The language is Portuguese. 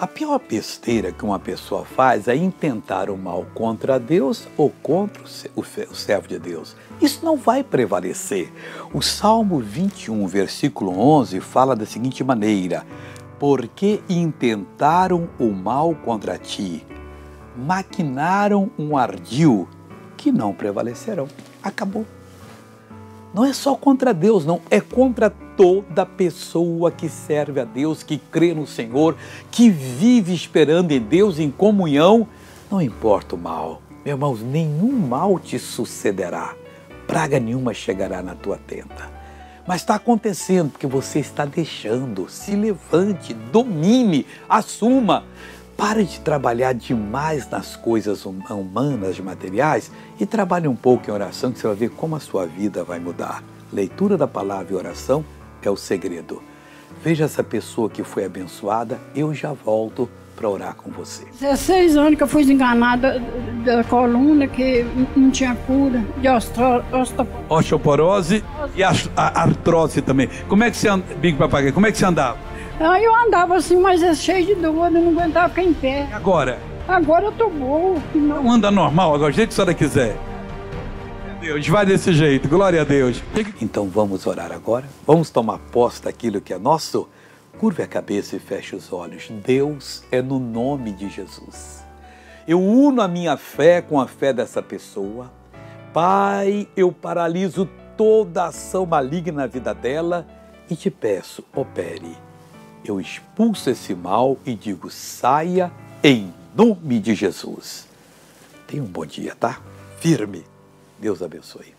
A pior besteira que uma pessoa faz é intentar o mal contra Deus ou contra o servo de Deus. Isso não vai prevalecer. O Salmo 21, versículo 11, fala da seguinte maneira: Porque intentaram o mal contra ti, maquinaram um ardil que não prevalecerão. Acabou. Não é só contra Deus, não, é contra toda pessoa que serve a Deus, que crê no Senhor, que vive esperando em Deus, em comunhão. Não importa o mal, meus irmãos, nenhum mal te sucederá, praga nenhuma chegará na tua tenda. Mas está acontecendo porque você está deixando. Se levante, domine, assuma. Pare de trabalhar demais nas coisas hum, humanas, materiais, e trabalhe um pouco em oração, que você vai ver como a sua vida vai mudar. Leitura da palavra e oração é o segredo. Veja essa pessoa que foi abençoada, eu já volto para orar com você. 16 anos que eu fui enganada da coluna, que não tinha cura, de osteoporose e a, a, artrose também. Como é que você, Big Papagaio, como é que você andava? Aí eu andava assim, mas é cheio de dor, eu não aguentava ficar em pé. E agora? Agora eu tô bom. Não, anda normal, agora, do jeito que a senhora quiser. Deus, vai desse jeito, glória a Deus. Então vamos orar agora, vamos tomar posse daquilo que é nosso. Curve a cabeça e feche os olhos. Deus é no nome de Jesus. Eu uno a minha fé com a fé dessa pessoa. Pai, eu paraliso toda ação maligna na vida dela e te peço, opere eu expulso esse mal e digo: saia em nome de Jesus. Tenha um bom dia, tá? Firme. Deus abençoe.